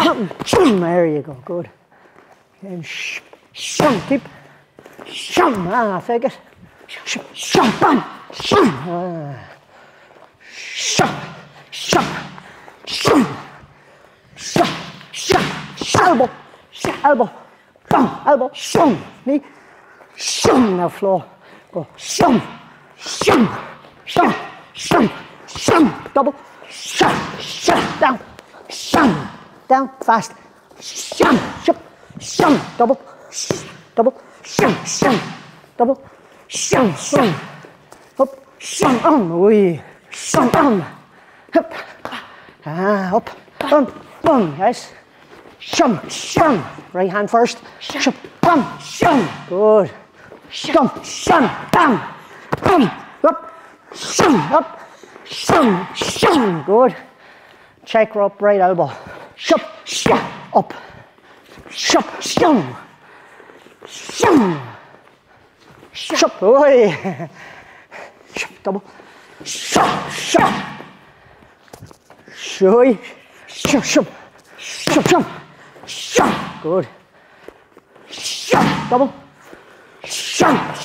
There you go, good. And sh shum, keep shum, ah, it. Shum, shum, bam, shum, ah. Shum, shum, shum, shum, shum, elbow, shum, elbow, bam, elbow, shum, knee, shum, now floor. Go, shum, shum, shum, shum, shum, double, shum, shum, down, fast, shum, shum, shum, double, shum, double, shum, shum, double, shum, shum, up, shum, um, ui, shum, um, up, ah, up, bum, bum, yes, shum, shum, right hand first, shum, bum, shum, good, shum, shum, bam, bam, up, shum, up, shum, shum, good, check rope, right elbow, Sha, op. Shop, shum. Shum. Shop, ôi. Shop, double. Shop, shop. Shui. Shop, shop. Shop, shop. Shop. Good. Shop, double. Shop.